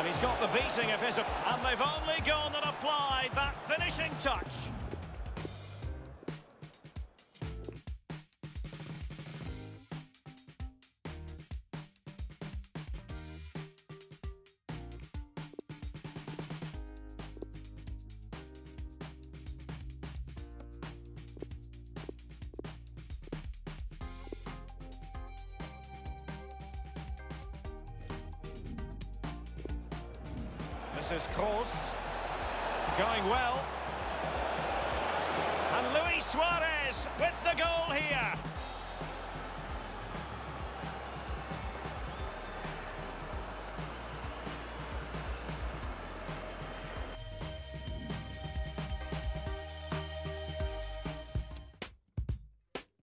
And he's got the beating of his... And they've only gone and applied that finishing touch. This is. Going well. And Luis Suarez with the goal here.